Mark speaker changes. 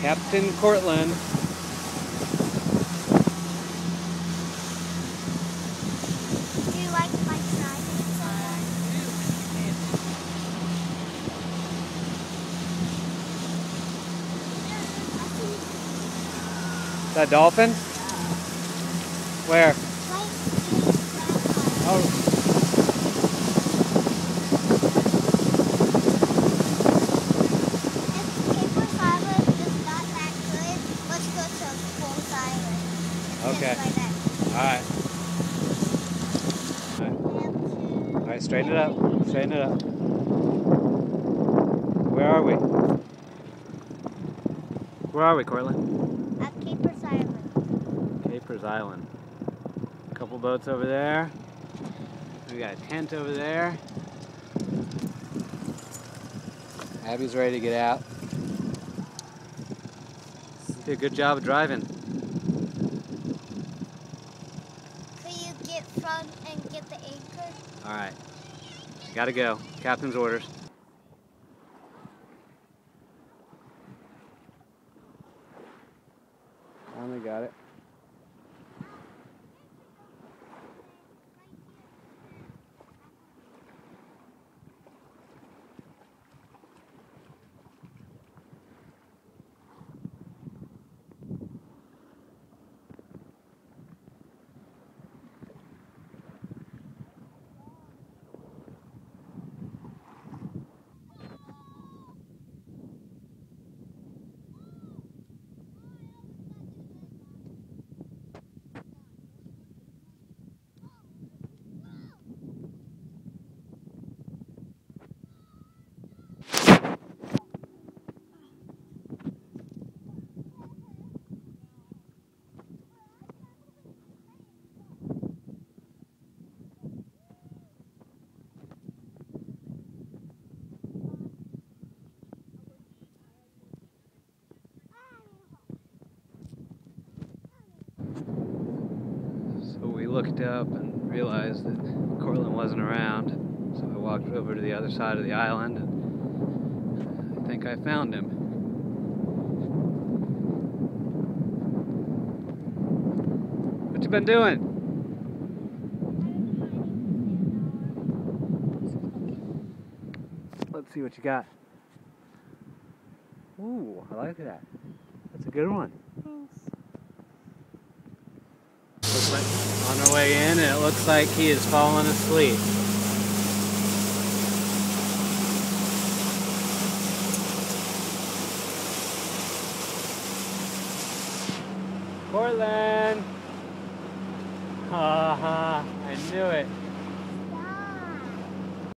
Speaker 1: Captain Cortland.
Speaker 2: Do you like my driving?
Speaker 1: Is that dolphin? Where? Oh, Okay. alright. Alright, alright, straighten it up. Straighten it up. Where are we? Where are we, Cortland?
Speaker 2: At Capers Island.
Speaker 1: Capers Island. A couple boats over there. We got a tent over there. Abby's ready to get out. Did a good job of driving.
Speaker 2: Can you get front and get the anchor?
Speaker 1: All right. Gotta go. Captain's orders. Finally got it. So we looked up and realized that Cortland wasn't around. So I walked over to the other side of the island and uh, I think I found him. What you been doing? Let's see what you got. Ooh, I like that. That's a good one. Way in, and it looks like he is falling asleep. Cortland! Ha ha, I knew it.